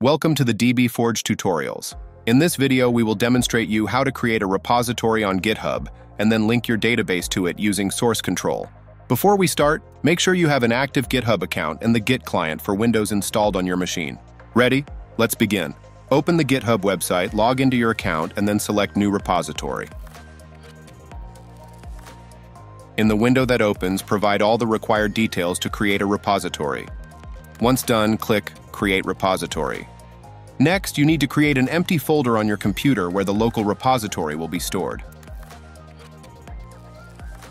Welcome to the dbForge tutorials. In this video, we will demonstrate you how to create a repository on GitHub and then link your database to it using source control. Before we start, make sure you have an active GitHub account and the Git client for Windows installed on your machine. Ready? Let's begin. Open the GitHub website, log into your account, and then select New Repository. In the window that opens, provide all the required details to create a repository. Once done, click Create Repository. Next, you need to create an empty folder on your computer where the local repository will be stored.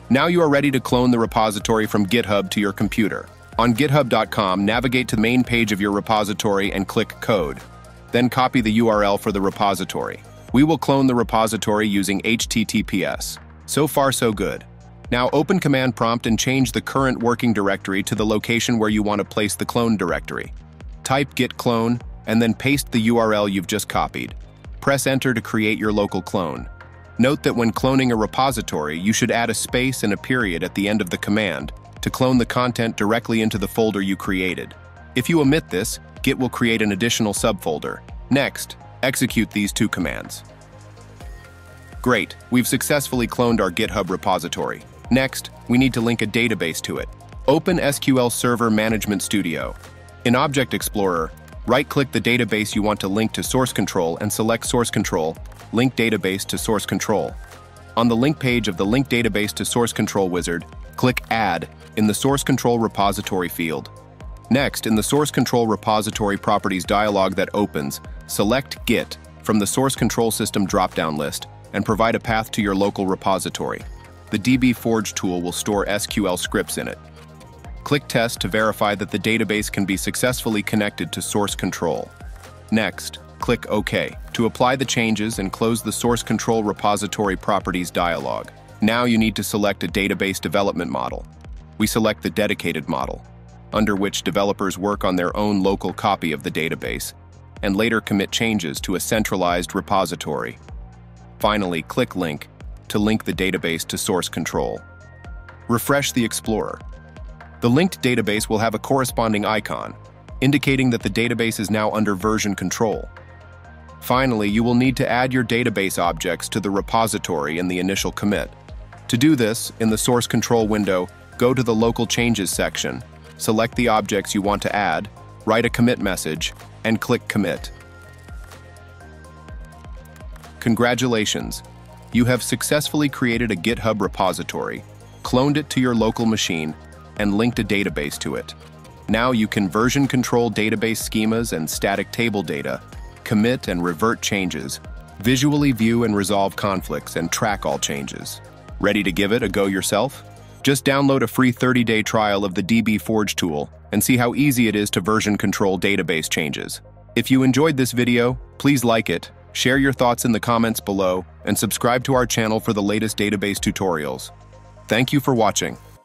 Now you are ready to clone the repository from GitHub to your computer. On github.com, navigate to the main page of your repository and click Code. Then copy the URL for the repository. We will clone the repository using HTTPS. So far, so good. Now open Command Prompt and change the current working directory to the location where you want to place the clone directory. Type git clone, and then paste the URL you've just copied. Press Enter to create your local clone. Note that when cloning a repository, you should add a space and a period at the end of the command to clone the content directly into the folder you created. If you omit this, Git will create an additional subfolder. Next, execute these two commands. Great, we've successfully cloned our GitHub repository. Next, we need to link a database to it. Open SQL Server Management Studio. In Object Explorer, right-click the database you want to link to source control and select Source Control, Link Database to Source Control. On the link page of the Link Database to Source Control wizard, click Add in the Source Control Repository field. Next, in the Source Control Repository Properties dialog that opens, select Git from the Source Control System drop-down list and provide a path to your local repository. The dbForge tool will store SQL scripts in it. Click Test to verify that the database can be successfully connected to source control. Next, click OK to apply the changes and close the Source Control Repository Properties dialog. Now you need to select a database development model. We select the dedicated model, under which developers work on their own local copy of the database and later commit changes to a centralized repository. Finally, click Link to link the database to source control. Refresh the Explorer. The linked database will have a corresponding icon, indicating that the database is now under version control. Finally, you will need to add your database objects to the repository in the initial commit. To do this, in the Source Control window, go to the Local Changes section, select the objects you want to add, write a commit message, and click Commit. Congratulations! You have successfully created a GitHub repository, cloned it to your local machine, and linked a database to it. Now you can version control database schemas and static table data, commit and revert changes, visually view and resolve conflicts, and track all changes. Ready to give it a go yourself? Just download a free 30-day trial of the dbForge tool and see how easy it is to version control database changes. If you enjoyed this video, please like it, share your thoughts in the comments below, and subscribe to our channel for the latest database tutorials. Thank you for watching.